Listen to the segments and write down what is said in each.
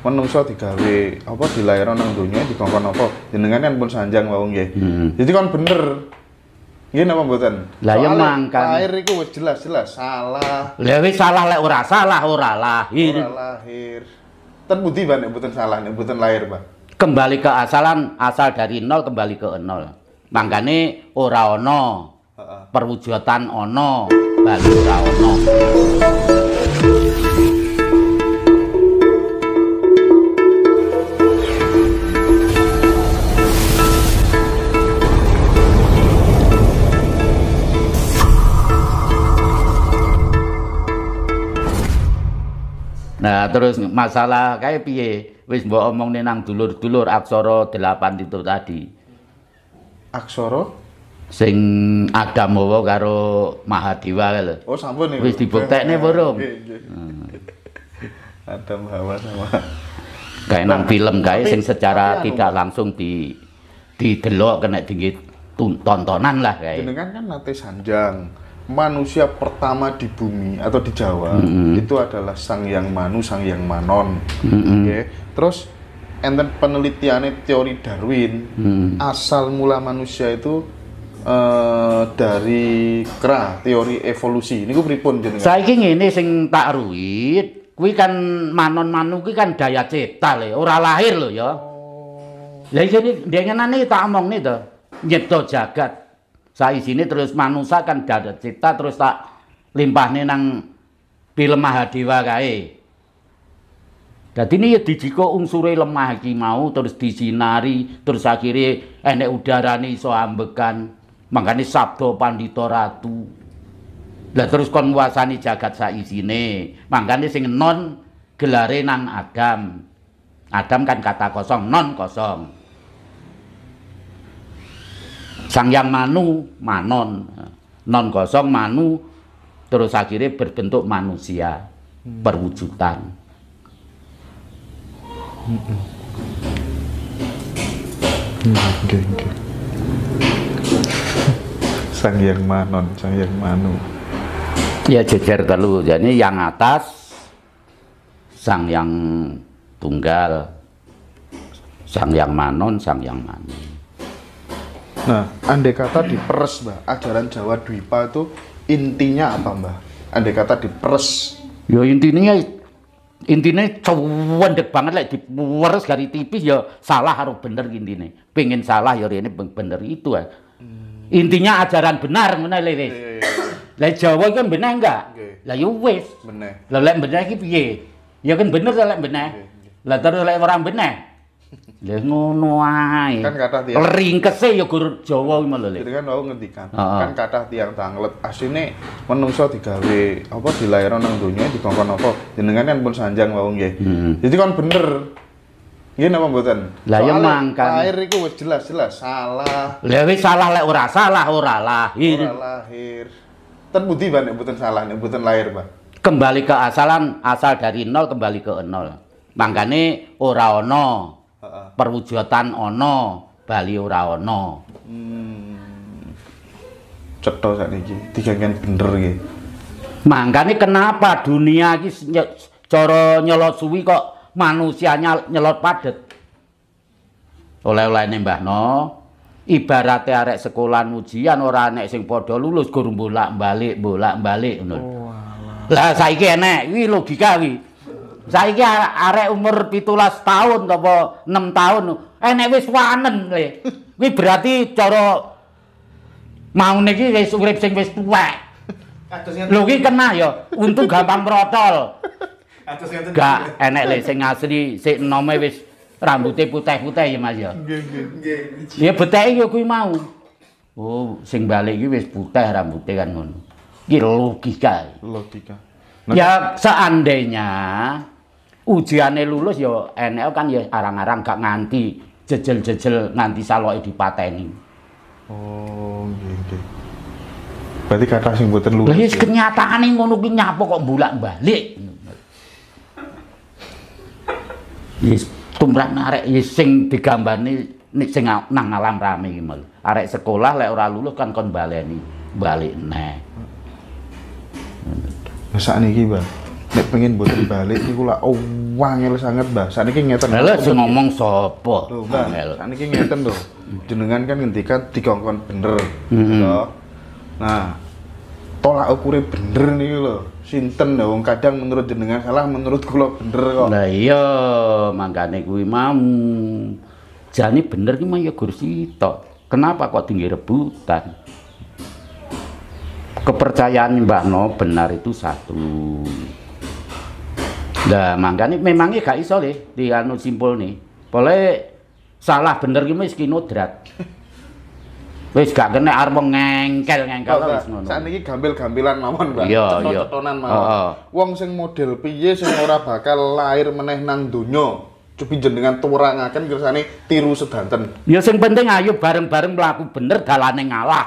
menungso digawe apa dilairno nang donya dikongkon apa jenengan kan pun sanjang wau nggih. Jadi kan bener. Nggih napa mboten? Lah, ya Soale mangkan. Lahir iku wis jelas-jelas salah. Lah wis salah lek ora salah ora lahir. Ora lahir. Ten budi Pak nek mboten salah nek mboten lahir, Pak. Kembali ke asalan, asal dari nol kembali ke nol. Mangkane ora Heeh. perwujudan ana, bali ora ana. Terus masalah kayak piye? Wis mbok omongne nang dulur-dulur aksara 8 itu tadi. Aksara Sing Adam Hawa karo Mahadewa lho. Oh, sampun niku. Wis dibuktekne burung. Nggih, nggih. Adam Hawa sama Kayak nang film Tapi- sing secara tapi anu, tidak langsung di didelok kena tinggi tontonan lah kae. jenengan kan nate sanjang. Manusia pertama di bumi atau di Jawa itu adalah Sang Yang Manu, Sang Yang Manon. Nggih. Terus enten penelitiannya teori Darwin. Asal mula manusia itu eh, dari kera, teori evolusi. Niku pripun jenengan? Saiki ngene sing tak ruwit, kuwi kan manon-manu kuwi kan daya cipta le, ora lahir lho ya. Lah iki dengenane tak omongne to, nyipta jagat. Saisine terus manusia kan daya cipta terus tak limpahne nang film Mahadewa kae. Dadi ini ya dijiko unsure lemah iki mau terus disinari terus akhirnya enek udarane iso ambekan. Makane sabda pandita ratu. Lah terus kon nguasani jagat saisine. Mangkane sing non gelare nang Adam. Adam kan kata kosong, non kosong. Sang Yang Manu, Manon. Non kosong, Manu. Terus akhirnya berbentuk manusia. Perwujudan. Nggih, nggih. Sang Yang Manon, Sang Yang Manu. Ya jejer telu. Jadi yang atas sang yang tunggal, sang yang manon, sang yang manu. Nah, andai kata diperes, Mbah, ajaran Jawa Dwipa itu intinya apa, Mbah? Andai kata diperes. Ya intinya intinya cewendek banget lek diperes dari tipis ya salah harus bener intine. Pengen salah ya ini bener itu ya. Intinya ajaran benar ngono lek wis. Lah Jawa kan bener enggak? Lah ya wis. Bener. Lah lek bener iki piye? Ya kan bener lek bener. Lah terus lek ora bener. Lah ngono ae. Kan kata tiang. Ringkese ya gur Jawa iki malah. Jadi kan mau ngendikan, kan kathah tiang tanglet asline menungso digawe apa dilairno nang donya dikongkon apa jenengan kan pun sanjang wau nggih. Jadi kan bener. Nggih napa mboten? Lah, ya mangkan. Lahir iku wis jelas-jelas salah, Lah wis salah lek ora salah ora lahir. ora lahir. Ten budi Pak nek mboten salah nek mboten lahir, Pak. kembali ke asalan asal dari nol kembali ke nol mangkane ora ana Heeh. Perwujudan ana bali ora ana Hmm. Cetha sakniki, diganggen bener iki. mangkane kenapa dunia iki cara nyelot suwi kok manusianya nyelot padet oleh-oleh Mbah No ibarate arek sekolah ujian ora enek sing padha lulus gur bolak-balik bolak-balik ngono Lah saiki enek, kuwi logika kuwi. Saiki are- arek umur 17 tahun apa 6 tahun enek wis wanen le. Kuwi berarti cara mau niki wis urip sing wis tuwek. Lho iki kena ya, untung gampang protol. Gak enek le sing asli sik enome wis rambutnya putih-putih ya Mas ya. Ya beteke ya kuwi mau. Oh, sing balik iki wis putih rambutnya kan ngono. Iki logika. Logika. Ya seandainya ujiannya lulus ya enek kan ya arang-arang gak nganti jejel-jejel nganti saloke dipateni. Oh, nggih, nggih. Berarti kata sing mboten Lah lulus. wis kenyataane ngono ki nyapa kok bolak-balik. Yes, tumrap arek yes, sing digambani nek sing nang alam rame iki mal. Arek sekolah lek ora lulus kan kon baleni, balik neh. Nah, sakniki, Bang. Nek pengen mboten balik niku lak oh, wangel sangat Mbah. Saniki ngeten. Lha sing ngomong sapa? Lho, Mbah, saniki ngeten lho. Jenengan kan ngendikan dikongkon bener. Toh. Nah, tolak ukure bener niki lho. Sinten lho wong kadang menurut jenengan salah, menurut kula bener kok. Lah iya, mangkane kuwi mau. Jane bener ki mah ya Gur Sito. Kenapa kok tinggi rebutan? Kepercayaan Mbah No benar itu satu. Lah mangkane memangnya gak iso le di anu simpul nih. Boleh salah bener ki wis kinodrat. Wis gak kena arep ngengkel-ngengkel Kok, Mbak, wis ngono. Saat ini gambil-gambilan mawon, Mbak. Iya, iya. cetonan mawon. Wong sing model piye sing ora bakal lahir meneh nang donya. Cobi jenengan turangaken kersane tiru sedanten. Ya sing penting ayo bareng-bareng mlaku bener dalane ngalah.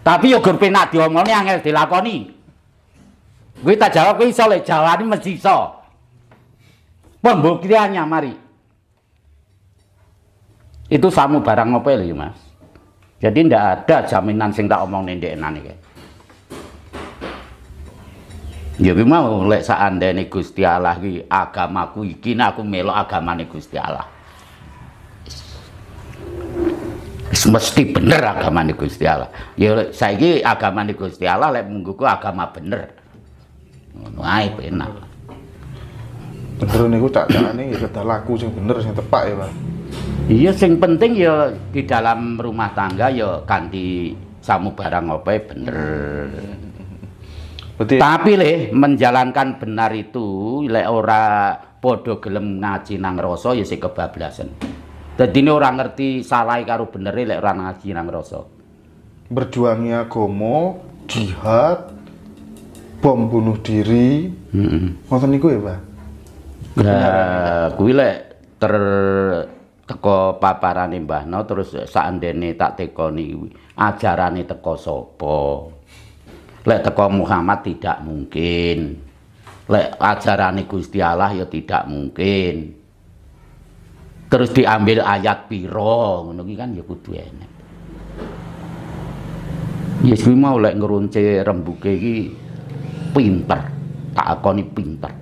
Tapi ya gur penak diomongne angel dilakoni. Kuwi tak jawab kuwi iso lek jawani mesti iso. Pembuktiannya mari. Itu samu barang apa lho Mas. Jadi ndak ada jaminan sing tak omong ndek enane iki. Ya kuwi mau lek seandainya Gusti Allah iki agamaku iki nek aku melok agamane Gusti Allah. Mesti bener agamane Gusti Allah. Ya saiki agamane Gusti Allah lek mungguku agama bener. Ngono ae penak. Bener niku tak carane ya kedah laku sing bener sing tepak ya, Pak. Iya sing penting ya di dalam rumah tangga ya kanthi samu barang apa bener. Berarti Tapi le menjalankan benar itu lek ora padha gelem ngaji nang rasa ya sing kebablasan. Dadi ini ora ngerti salah karo benere lek ora ngaji nang rasa. berjuangnya agama, jihad, bom bunuh diri, Heeh. ngoten niku ya, Pak. Lah kuwi lek ter teko paparane Mbah No terus saandene tak tekoni kuwi ajarane teko sapa. Lek teko Muhammad tidak mungkin. Lek ajarane Gusti Allah ya tidak mungkin. Terus diambil ayat piro ngono kan ya kudu enek. Ya kuwi mau lek ngerunce rembuke iki pinter. Tak akoni pinter.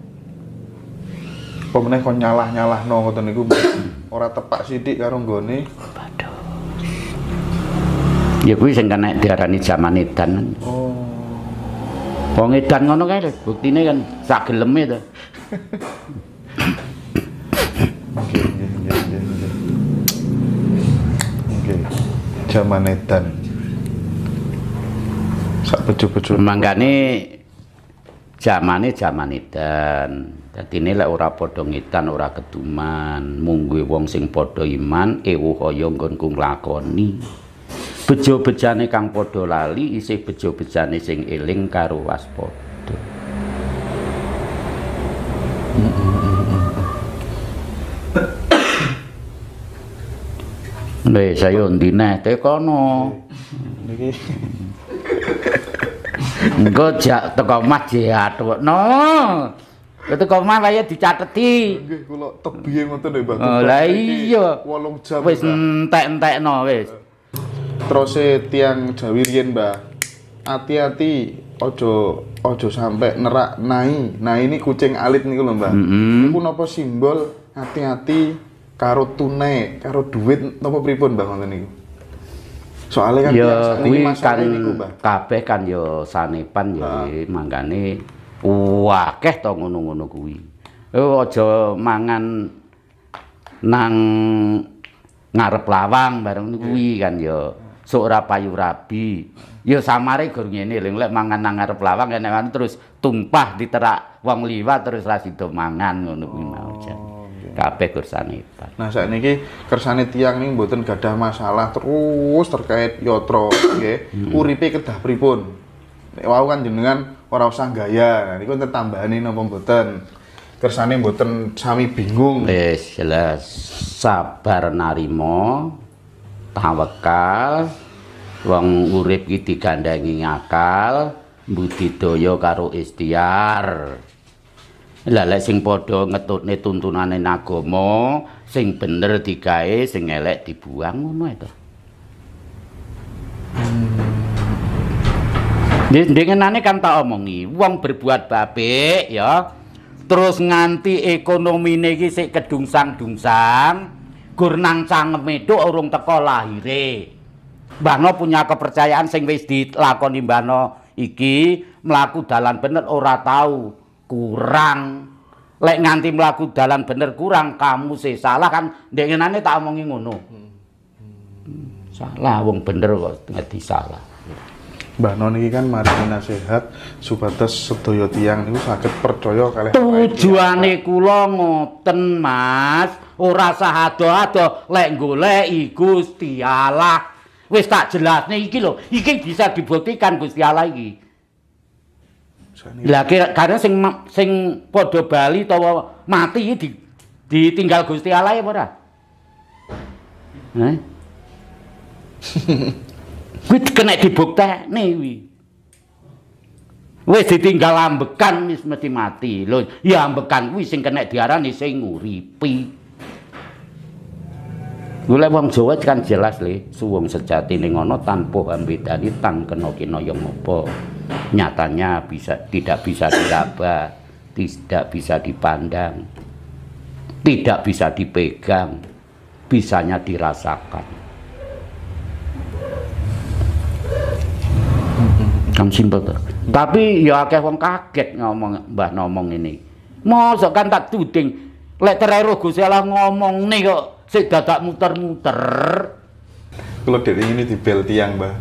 Apa meneh kon nyalah-nyalahno ngoten niku Mbak. ora tepak sithik karo nggone. Ya kuwi sing kena diarani zaman edan. Oh. Wong edan ngono kae buktine kan sak geleme to. Zaman edan. Sak bejo-bejo. Mangkane zamane zaman edan. Dadine lek ora padha ngedan ora keduman, mungguhe wong sing padha iman ewu kaya nggonku nglakoni. Bejo-bejane kang padha lali isih bejo-bejane sing eling karo waspada. Lha saya ndine tekono. Engko jak teko omah diatukno. Teko omah wae dicateti. nggih kula tebihe ngoten lho, Mbak. Oh, lah iya. 8 jam. Wis entek-entekno wis. Terus tiang Jawi riyen. Hati-hati ojo ojo sampai nerak nai. Nah ini kucing alit niku lho, Mbak. Mm-mm. Niku napa simbol hati-hati karo tunai, karo duit napa pripun, Mbak ngoten niku? Soalnya kan Ya kuwi kan kabeh kan ya sanepan ya mangkane akeh to ngono-ngono kuwi. Eh aja mangan nang ngarep lawang bareng kuwi kan ya sok ora payu rabi. Ya samare gur ngene lho lek mangan nang ngarep lawang enek terus tumpah diterak wong liwat terus ra sida mangan ngono kuwi mau. Kabeh gur sanepan. Nah, saat ini kersane tiang nih mboten gadah masalah terus terkait yotro, nggih. Uripe kedah pripun? Nek wau kan jenengan ora usah gaya. Nah, niku enten tambahane napa mboten? Kersane mboten sami bingung. Wis jelas sabar narima tawakal wong urip iki digandhengi akal budidaya karo ikhtiar Lah lek sing padha ngetutne tuntunane agama sing bener digawe sing elek dibuang ngono ae to Ndengenane kan tak omongi, wong berbuat baik ya. Terus nganti ekonomine iki sik kedungsang-dungsang, gur nang cangeme tok urung teko lahire. Mbahno punya kepercayaan sing wis dilakoni Mbahno iki mlaku dalan bener ora tahu kurang. Lek nganti mlaku dalan bener kurang kamu sih salah kan ndengenane tak omongi ngono. Hmm, salah wong bener kok ngerti salah. Mbah Non iki kan maringi nasihat supados sedaya tiyang niku saged percaya kalih Tujuane kula ngoten, Mas. Ora sah ado-ado lek goleki Gusti Allah. Wis tak jelasne iki lho, iki bisa dibuktikan Gusti Allah iki. Lah karena sing sing padha bali utawa mati di, ditinggal Gusti Allah ya ora? Heh. Kuwi kena dibuktekne kuwi. Wis ditinggal ambekan wis mesti mati. Lho, ya ambekan kuwi sing kena diarani sing nguripi. Golek wong Jawa kan jelas le, suwung sejatine ngono tanpa hambedani tan kena kinaya apa. Nyatanya bisa tidak bisa diraba, tidak bisa dipandang, tidak bisa dipegang, bisanya dirasakan. Kan simpel tuh. Tapi ya akeh wong kaget ngomong Mbah ngomong ini. Mosok kan tak tuding lek terero Gusti Allah ngomong nih kok sik dadak muter-muter. Kalau dari ini dibel tiang, Mbah.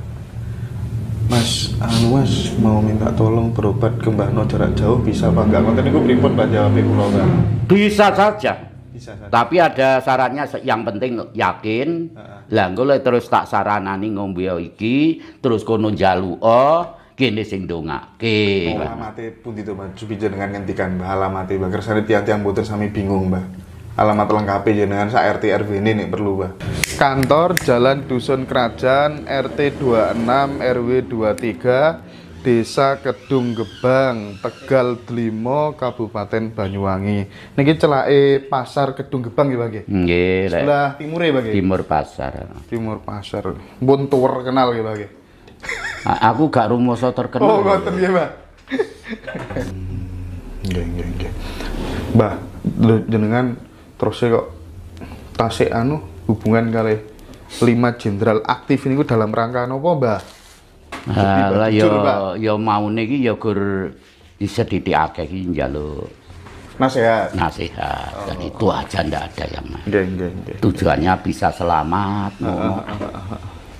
Mas, anu Mas mau minta tolong berobat ke Mbah No jarak jauh bisa apa enggak? Ngoten niku pripun Mbah jawab kula, Mbah? Bisa saja. Bisa saja. Tapi ada syaratnya yang penting yakin. Lah engko lek terus tak saranani ngombe iki, terus kono njaluka, kene sing ndongake. Oh, alamate pundi to Mbah? Cobi jenengan ngendikan Mbah alamate Mbah kersane tiang-tiang boten sami bingung Mbah. Alamat lengkap jenengan sak RT RW ini nih perlu Mbah. Kantor Jalan Dusun Kerajaan RT 26 RW 23 Desa Kedung Gebang, Tegal Delimo, Kabupaten Banyuwangi. Niki celake Pasar Kedung Gebang ya, Bang nggih. Sebelah timur ya, Bang timur pasar. Timur Pasar. Pun tuwer kenal ya, Bang Aku gak rumoso Oh, terkenal. ngoten ya, Mbah. Nggih, nggih, nggih. Mbah, lho, jenengan terus kok tasik anu hubungan kali lima jenderal aktif ini dalam rangka napa, Mbah? Lah Jujur, ya Pak. ya maune iki ya gur disedhithikake iki njaluk Nasihat. nasihat. Dan itu aja ndak ada yang. Nggih, nggih, nggih. Tujuannya bisa selamat. ngono.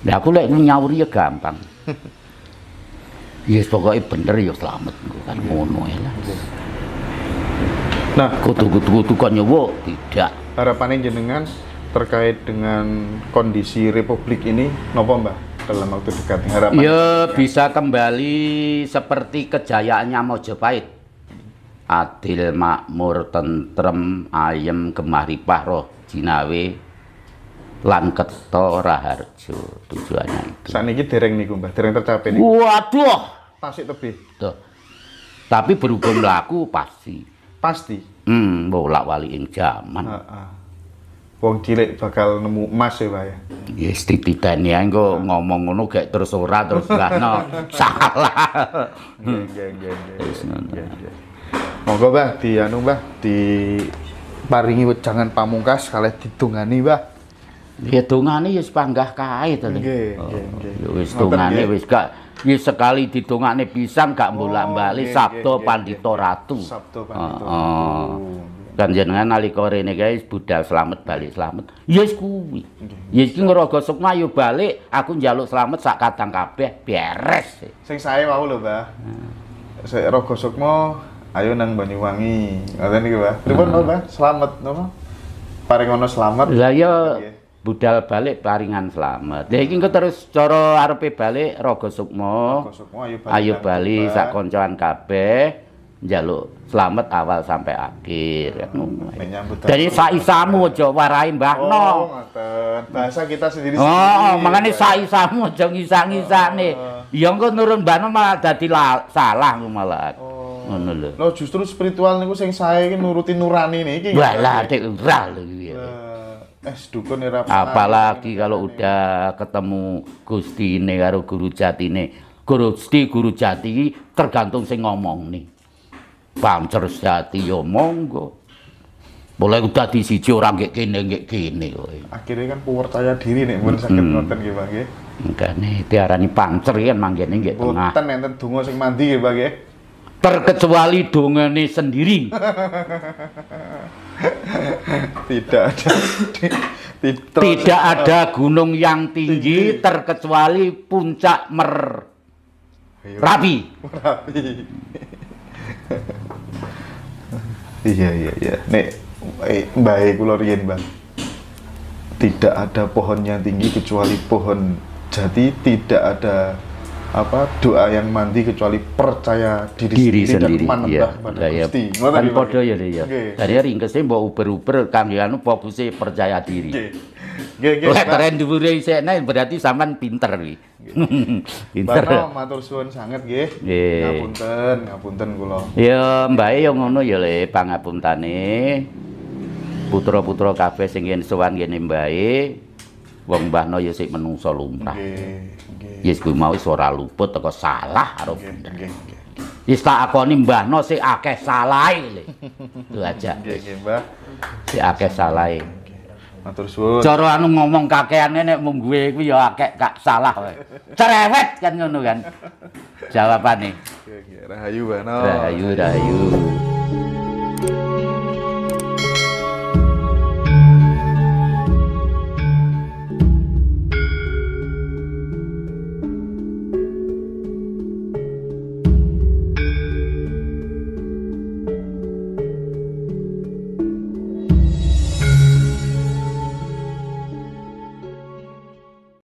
Lah aku lek nyauri ya gampang. Yes pokoknya bener ya selamat kan ngono ya lah. Nah, Kutu-kutu kan nyowo tidak. harapannya jenengan terkait dengan kondisi republik ini napa, Mbah? Dalam waktu dekat harapan. Ya bisa kembali seperti kejayaannya Mojopahit. Adil, makmur, tentrem, ayem, gemaripah, roh, jinawe, lan keto, raharjo. Tujuannya itu. Saat ini dereng niku, Mbah, dereng tercapai niku. Waduh! Tasik tebih. Tuh. Tapi berhubung laku pasti. Pasti. Hmm, bolak wali ing jaman. Heeh. Wong cilik bakal nemu emas ya, Mbah ya. Tititen ya engko ngomong ngono gak terus ora terus gak no. Salah. Nggih, nggih, nggih, nggih. Nggih, nggih. Monggo, Mbah, di anu, Mbah, di paringi wejangan pamungkas kalih didongani, Mbah. Ya dongane ya panggah kae to. Nggih, Oh, nggih, nggih. Ya wis nggih. wis gak ya sekali didongane pisan gak bolak-balik nggih, Sabtu nggih, Pandita Ratu. Sabtu Pandita Heeh. Ratu. Kan jenengan nalika rene guys budal slamet balik slamet. Ya wis kuwi. Ya iki ngerogo sukma yo balik, aku njaluk slamet sak kadang kabeh beres. Sing sae wau lho, Mbah. Sik Rogo Sukmo, ayo nang Banyuwangi. Ngoten iki, Mbah. Pripun, Mbah? Selamat napa? Paring ono selamat. Lah ya. Budal balik paringan slamet. Lah iki engko terus cara arepe balik Raga Sukma. Sukmo ayo bali. Sak koncoan kabeh njaluk slamet awal sampai akhir. nyambut Jadi saisamu aja warai Oh, mbahno. ngoten. Bahasa kita sendiri Oh, makane saisamu aja ngisak-ngisakne. Ya engko nurun mbahno malah dadi la- salah malah. Oh. Ngono lho. Lo justru spiritual niku sing sae iki nuruti nurani niki. Walah dek ora lho iki. Eh, es dukun ora Apalagi kalau udah ketemu Gustine karo guru jatine Gusti Guru Jati tergantung sing ngomong nih. Pancer Jati yo monggo. Boleh dadi siji ora nggih kene nggih kene kowe. Akhirnya kan percaya diri nih, pun sakit Hmm. ngoten nggih, Bang nggih. Makane diarani pancer kan manggene nggih tengah. Boten enten donga sing mandi nggih, Bang nggih. Terkecuali dongane sendiri. Tidak ada. Tidak ada gunung yang tinggi terkecuali puncak Ayo, Merapi. Merapi. Iya iya iya. Nek eh, baik kula riyen, Bang. Tidak ada pohon yang tinggi kecuali pohon jati, tidak ada apa doa yang mandi kecuali percaya diri, diri dan sendiri manembah ya. pada Lah ya. Gusti. Kan padha ya ya. Dari ringkese mbok uber-uber kangge anu fokusnya percaya diri. Nggih. Nggih nggih. Bang. Leteren dhuwure isekne berarti sampean pinter iki. pinter. Bano matur suwun sanget nggih. Nggih. Ngapunten, ngapunten kula. Ya mbake ya ngono ya le pangapuntane. Putra-putra kabeh sing yen sowan kene mbake wong mbahno ya sik menungso lumrah. Nggih. Yes kuwi mau ora luput teko salah karo bener. nggih. Wis tak akoni mbahno sik akeh salahe le. Itu aja. Nggih, Mbah. Sik akeh salahe. Matur suwun. Cara anu ngomong kakeane nek mung gue kuwi ya akeh gak salah wae. Cerewet kan ngono kan. Jawabane. Rahayu Bano. Rahayu rahayu.